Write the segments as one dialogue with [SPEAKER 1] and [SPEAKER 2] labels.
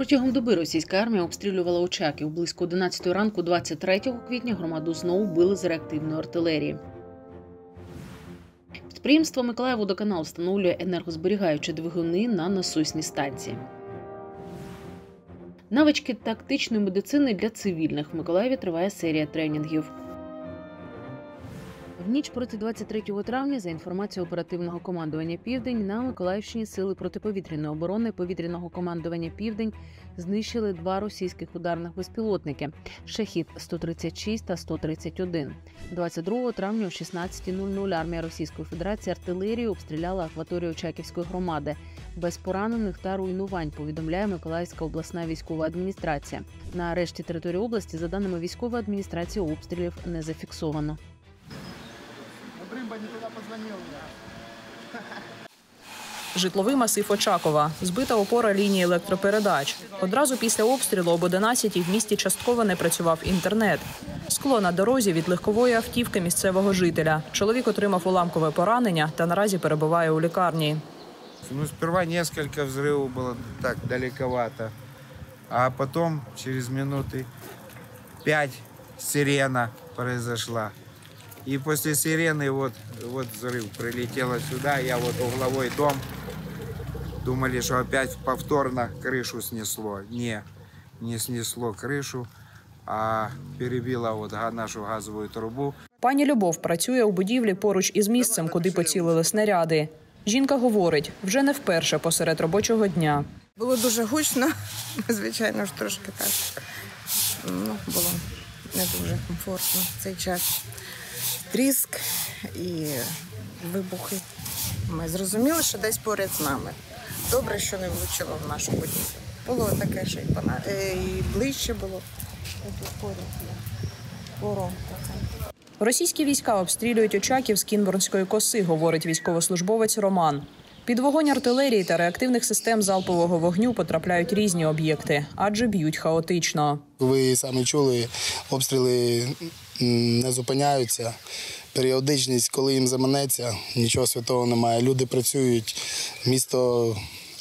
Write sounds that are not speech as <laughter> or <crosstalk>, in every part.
[SPEAKER 1] Протягом доби російська армія обстрілювала Очаків. Близько 11 ранку, 23 квітня, громаду знову били з реактивної артилерії. Підприємство Миколаївводоканал встановлює енергозберігаючі двигуни на насосній станції. Навички тактичної медицини для цивільних в Миколаєві триває серія тренінгів. В ніч проти 23 травня, за інформацією оперативного командування Південь, на Миколаївщині сили протиповітряної оборони повітряного командування Південь знищили два російських ударних безпілотники Шахід 136 та 131. 22 травня о 16.00 армія Російської Федерації артилерією обстріляла акваторію Очаківської громади без поранених та руйнувань. Повідомляє Миколаївська обласна військова адміністрація. На решті території області, за даними військової адміністрації, обстрілів не зафіксовано
[SPEAKER 2] Брымба не туда позвонил.
[SPEAKER 3] Житловий масив Очакова. Збита опора лінії електропередач. Одразу після обстрілу об 11 в місті частково не працював інтернет. Скло на дорозі від легкової автівки місцевого жителя. Чоловік отримав уламкове поранення та наразі перебуває у лікарні.
[SPEAKER 4] Ну, сперва несколько взрывов было так далековато, а потом через минуты пять сирена произошла. И после сирены вот, вот взрыв прилетело сюда, я вот угловой дом. Думали, что опять повторно крышу снесло. Не, не снесло крышу, а перебило вот га- нашу газовую трубу.
[SPEAKER 3] Пані Любов працює у будівлі поруч із місцем, куди поцілили снаряди. Жінка говорить, вже не вперше посеред робочого дня.
[SPEAKER 5] Було дуже гучно, <laughs> звичайно ж трошки так. Ну, було не дуже комфортно в цей час. Тріск і вибухи. Ми зрозуміли, що десь поряд з нами. Добре, що не влучило в нашу будівлю. Було таке, що і, пона... е, і ближче було. Поряд є. Воронка.
[SPEAKER 3] Російські війська обстрілюють Очаків з Кінбурнської коси, говорить військовослужбовець Роман. Під вогонь артилерії та реактивних систем залпового вогню потрапляють різні об'єкти, адже б'ють хаотично.
[SPEAKER 6] Ви самі чули, обстріли не зупиняються. Періодичність, коли їм заманеться, нічого святого немає. Люди працюють, місто,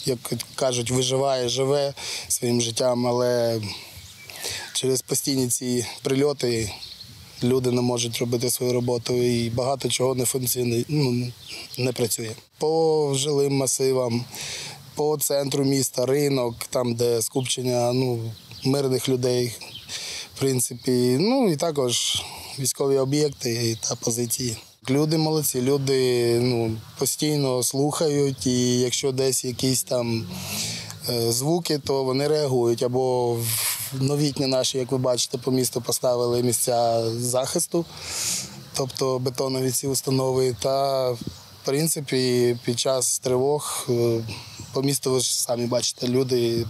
[SPEAKER 6] як кажуть, виживає, живе своїм життям, але через постійні ці прильоти люди не можуть робити свою роботу і багато чого не функціонує, ну, не працює. По жилим масивам, по центру міста, ринок, там, де скупчення ну, мирних людей, в принципі, ну і також військові об'єкти та позиції. Люди молодці, люди ну, постійно слухають, і якщо десь якісь там е, звуки, то вони реагують. Або новітні наші, як ви бачите, по місту поставили місця захисту, тобто бетонові ці установи. Та в принципі під час тривог е, по місту ви ж самі бачите, люди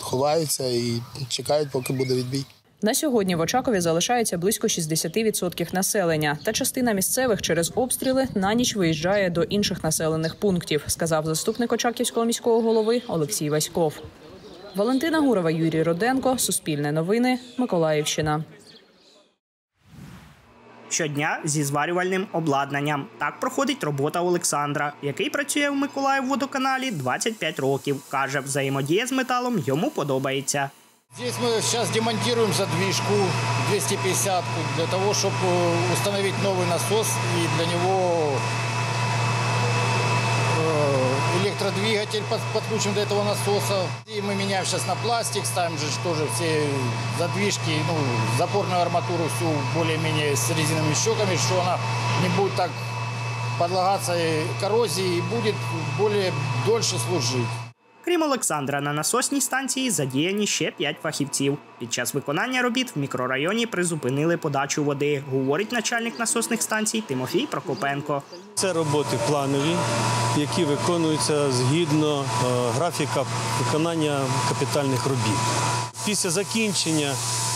[SPEAKER 6] ховаються і чекають, поки буде відбій.
[SPEAKER 3] На сьогодні в Очакові залишається близько 60% населення, та частина місцевих через обстріли на ніч виїжджає до інших населених пунктів, сказав заступник Очаківського міського голови Олексій Васьков. Валентина Гурова, Юрій Роденко, Суспільне новини, Миколаївщина.
[SPEAKER 7] щодня зі зварювальним обладнанням. Так проходить робота Олександра, який працює в Миколаївводоканалі 25 років. Каже, взаємодія з металом йому подобається.
[SPEAKER 2] Здесь мы сейчас демонтируем задвижку 250 для того, чтобы установить новый насос и для него э, электродвигатель под- подключим до этого насоса. И мы меняем сейчас на пластик, ставим же тоже все задвижки, ну, запорную арматуру всю более-менее с резиновыми щеками, что она не будет так подлагаться э, коррозии и будет более дольше служить.
[SPEAKER 7] Крім Олександра, на насосній станції задіяні ще 5 фахівців. Під час виконання робіт в мікрорайоні призупинили подачу води, говорить начальник насосних станцій Тимофій Прокопенко.
[SPEAKER 8] Це роботи планові, які виконуються згідно е, графіка виконання капітальних робіт. Після закінчення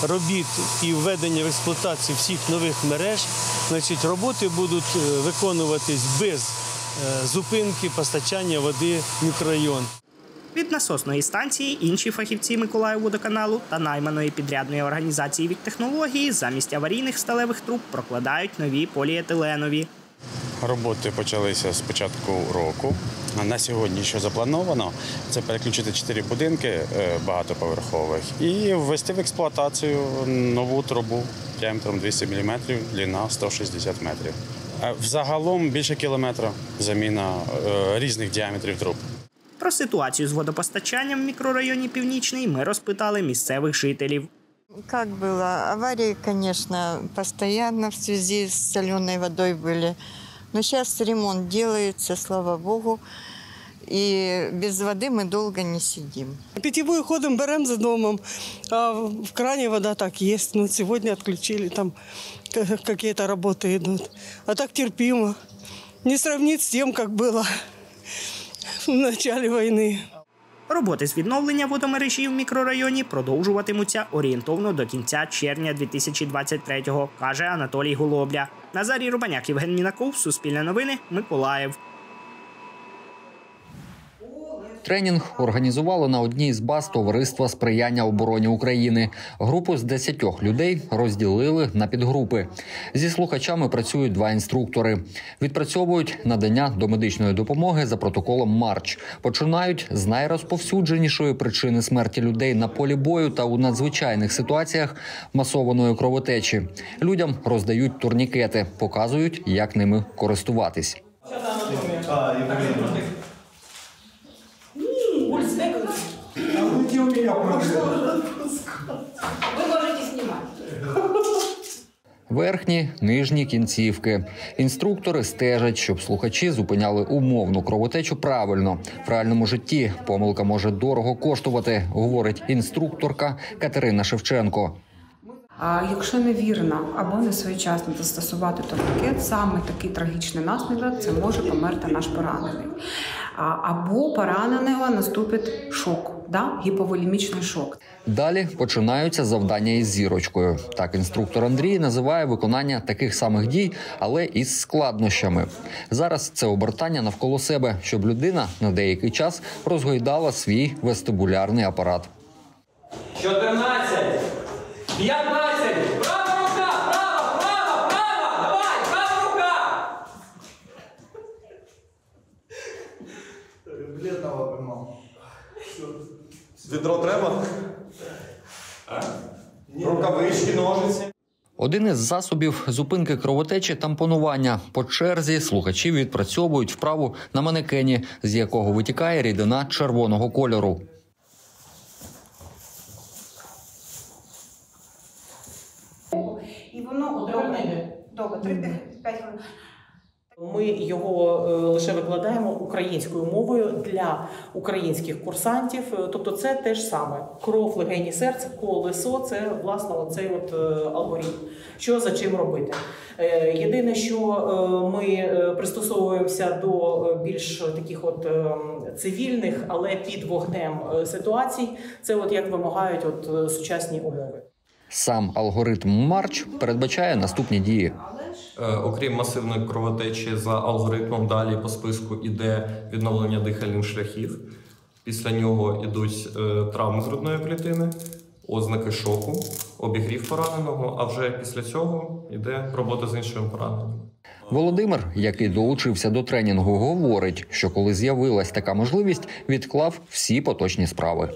[SPEAKER 8] робіт і введення в експлуатацію всіх нових мереж, значить, роботи будуть е, виконуватись без е, зупинки постачання води в мікрорайон.
[SPEAKER 7] Від насосної станції інші фахівці Миколаївводоканалу та найманої підрядної організації від технології замість аварійних сталевих труб прокладають нові поліетиленові.
[SPEAKER 9] Роботи почалися з початку року. На сьогодні, що заплановано, це переключити чотири будинки е, багатоповерхових і ввести в експлуатацію нову трубу діаметром 200 мм, длина 160 метрів. Взагалом більше кілометра заміна е, різних діаметрів труб.
[SPEAKER 7] Про ситуацію з водопостачанням в мікрорайоні Північний ми розпитали місцевих жителів.
[SPEAKER 10] Как было? Аварии, конечно, постоянно в связи с соленой водой были. Но сейчас ремонт делается, слава богу. И без воды мы долго не сидим.
[SPEAKER 11] Питьевую ходом берем за домом, а в в кране вода так есть. Ну, сегодня отключили, там к- какие-то работы идут. А так терпимо. Не сравнить с тем, как было в начале війни.
[SPEAKER 7] Роботи з відновлення водомережі в мікрорайоні продовжуватимуться орієнтовно до кінця червня 2023-го, каже Анатолій Голобля. Назарій Рубаняк, Євген Мінаков, Суспільне новини, Миколаїв.
[SPEAKER 12] Тренінг організували на одній з баз товариства сприяння обороні України. Групу з 10 людей розділили на підгрупи. Зі слухачами працюють два інструктори. Відпрацьовують надання домедичної допомоги за протоколом Марч. Починають з найрозповсюдженішої причини смерті людей на полі бою та у надзвичайних ситуаціях масованої кровотечі. Людям роздають турнікети, показують, як ними користуватись. Верхні, нижні кінцівки. Інструктори стежать, щоб слухачі зупиняли умовну кровотечу правильно. В реальному житті помилка може дорого коштувати, говорить інструкторка Катерина Шевченко.
[SPEAKER 13] А якщо невірно або не своєчасно застосувати турнікет, саме такий трагічний наслідок це може померти наш поранений. Або пораненого наступить шок, да? гіповолімічний шок.
[SPEAKER 12] Далі починаються завдання із зірочкою. Так інструктор Андрій називає виконання таких самих дій, але із складнощами. Зараз це обертання навколо себе, щоб людина на деякий час розгойдала свій вестибулярний апарат.
[SPEAKER 14] 14, 15,
[SPEAKER 15] Відро треба? Рукавички, ножиці.
[SPEAKER 12] Один із засобів зупинки кровотечі тампонування. По черзі слухачі відпрацьовують вправу на манекені, з якого витікає рідина червоного кольору.
[SPEAKER 16] І воно добре, добре, 3-5 хвилин. Ми його е, лише викладаємо українською мовою для українських курсантів. Е, Тобто, це те ж саме: кров, легені, серце, колесо це власне оцей от е, алгоритм. Що за чим робити? Єдине, що ми пристосовуємося до більш таких от цивільних, але під вогнем ситуацій, це от як вимагають от сучасні умови.
[SPEAKER 12] Сам алгоритм Марч передбачає наступні дії.
[SPEAKER 17] Е, Окрім масивної кровотечі за алгоритмом, далі по списку іде відновлення дихальних шляхів. Після нього йдуть е, травми грудної клітини, ознаки шоку, обігрів пораненого. А вже після цього йде робота з іншими пораненнями.
[SPEAKER 12] Володимир, який долучився до тренінгу, говорить, що коли з'явилась така можливість, відклав всі поточні справи.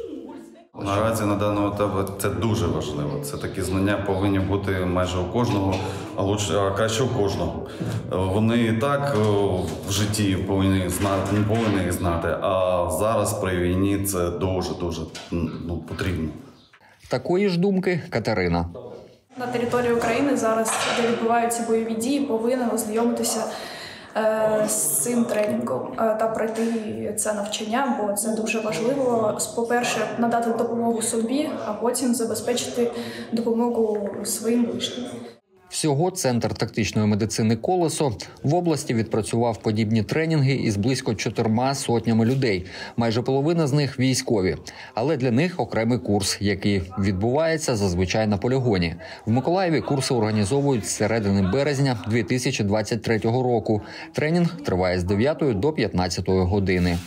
[SPEAKER 18] Наразі на даному етапі це дуже важливо. Це такі знання повинні бути майже у кожного, а лучше а краще у кожного. Вони і так е, в житті повинні знати, не повинні їх знати. А зараз при війні це дуже дуже ну, потрібно.
[SPEAKER 12] Такої ж думки Катерина.
[SPEAKER 19] На території України зараз, де відбуваються бойові дії, повинен ознайомитися з цим тренінгом е, та пройти це навчання, бо це дуже важливо. По-перше, надати допомогу собі, а потім забезпечити допомогу своїм ближнім.
[SPEAKER 12] Всього центр тактичної медицини Колесо в області відпрацював подібні тренінги із близько чотирма сотнями людей. Майже половина з них військові, але для них окремий курс, який відбувається зазвичай на полігоні. В Миколаєві курси організовують з середини березня 2023 року. Тренінг триває з 9 до 15 години.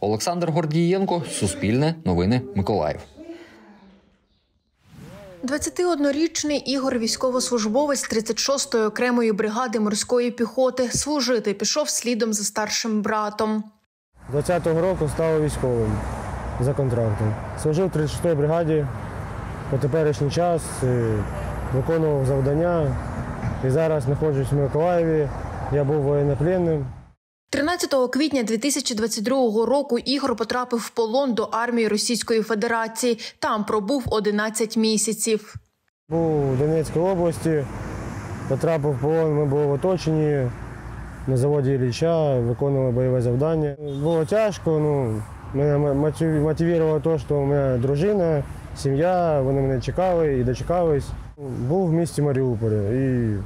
[SPEAKER 12] Олександр Гордієнко, Суспільне, Новини Миколаїв.
[SPEAKER 20] 21-річний Ігор військовослужбовець 36-ї окремої бригади морської піхоти. Служити пішов слідом за старшим братом.
[SPEAKER 21] 20-го року став військовим за контрактом. Служив в 36-й бригаді по теперішній час, е, виконував завдання. І зараз знаходжусь в Миколаєві. Я був воєннопленним.
[SPEAKER 20] 13 квітня 2022 року Ігор потрапив в полон до армії Російської Федерації. Там пробув 11 місяців.
[SPEAKER 21] Був у Донецькій області, потрапив в полон, ми були в оточенні на заводі Ілліча, виконували бойове завдання. Було тяжко, ну, мене мотив- мотивувало те, що у мене дружина, сім'я, вони мене чекали і дочекались. Був в місті Маріуполі і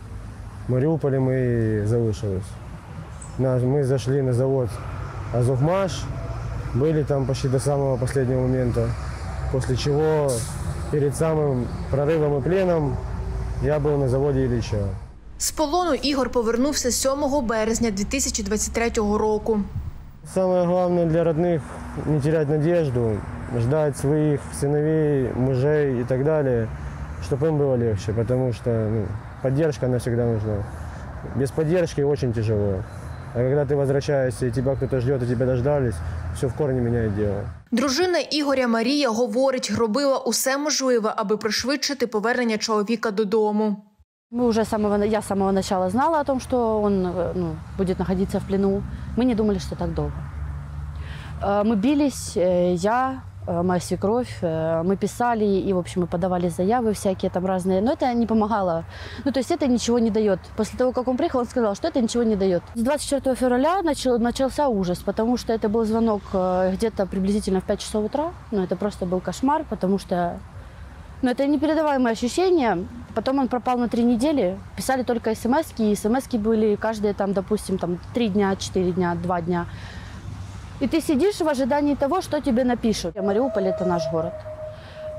[SPEAKER 21] в Маріуполі ми залишились. Мы зашли на завод Азовмаш, были там почти до самого последнего момента, после чего перед самым прорывом и пленом я был на заводе Ильича.
[SPEAKER 20] З полону Ігор повернувся 7 березня 2023 року.
[SPEAKER 21] Самое главное для родных – не терять надежду, ждать своих сыновей, мужей и так далее, чтобы им было легче, потому что ну, поддержка, она всегда нужна. Без поддержки очень тяжело. А когда ты возвращаешься, и тебя кто-то ждет, и тебя дождались, все в корне меняет дело.
[SPEAKER 20] Дружина Ігоря Марія говорить, робила усе можливе, аби пришвидшити повернення чоловіка додому.
[SPEAKER 22] Мы уже с самого, я с самого начала знала о том, что он э, ну, будет находиться в плену. Мы не думали, что так долго. Э, Мы бились, э, я, э, моя свекровь, э, мы писали и, в общем, мы подавали заявы всякие там разные, но это не помогало. Ну, то есть это ничего не дает. После того, как он приехал, он сказал, что это ничего не дает. С 24 февраля начал, начался ужас, потому что это был звонок э, где-то приблизительно в 5 часов утра. Ну, это просто был кошмар, потому что но это непередаваемое ощущение. Потом он пропал на три недели. Писали только смс и смс были каждые, там, допустим, там, три дня, четыре дня, два дня. И ты сидишь в ожидании того, что тебе напишут. Мариуполь – это наш город.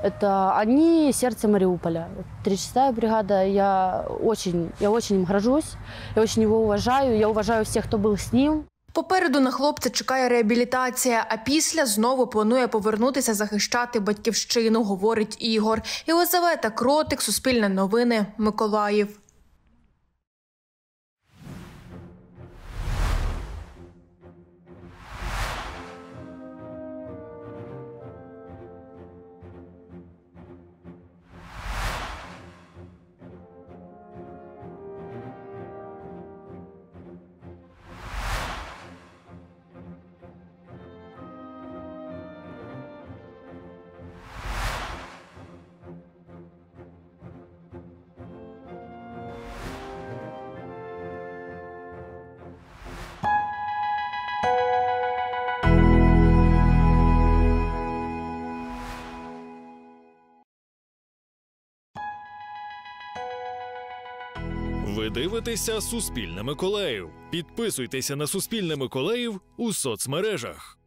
[SPEAKER 22] Это они – сердце Мариуполя. 36-я бригада, я очень, я очень им горжусь, я очень его уважаю, я уважаю всех, кто был с ним.
[SPEAKER 20] Попереду на хлопця чекає реабілітація, а після знову планує повернутися захищати батьківщину, говорить Ігор. Єлизавета Кротик, Суспільне новини, Миколаїв.
[SPEAKER 23] Ви дивитеся Суспільне Миколаїв. Підписуйтеся на Суспільне Миколаїв у соцмережах.